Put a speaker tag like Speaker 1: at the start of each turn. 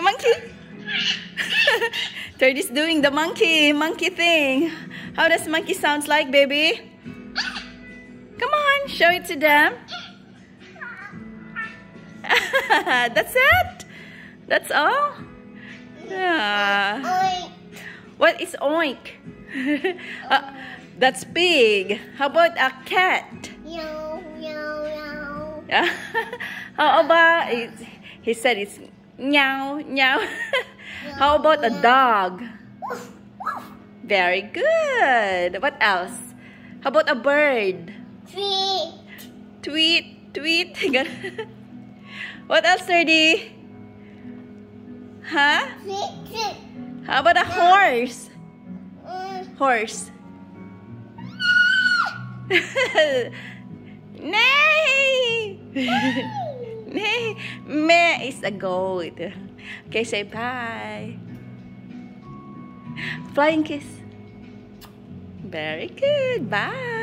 Speaker 1: monkey, monkey. Third is doing the monkey, monkey thing. How does monkey sounds like, baby? Come on, show it to them. That's it? That's all? Yeah. What is oink? uh, that's pig. How about a cat? How about, it? he said it's meow, meow. How about a dog? Very good. What else? How about a bird?
Speaker 2: Tweet.
Speaker 1: Tweet, tweet. what else, Serdy? Huh?
Speaker 2: Tweet, tweet.
Speaker 1: How about a horse?
Speaker 2: Mm.
Speaker 1: Horse. Neigh! Me is a goat. Okay, say bye. Flying kiss. Very good. Bye.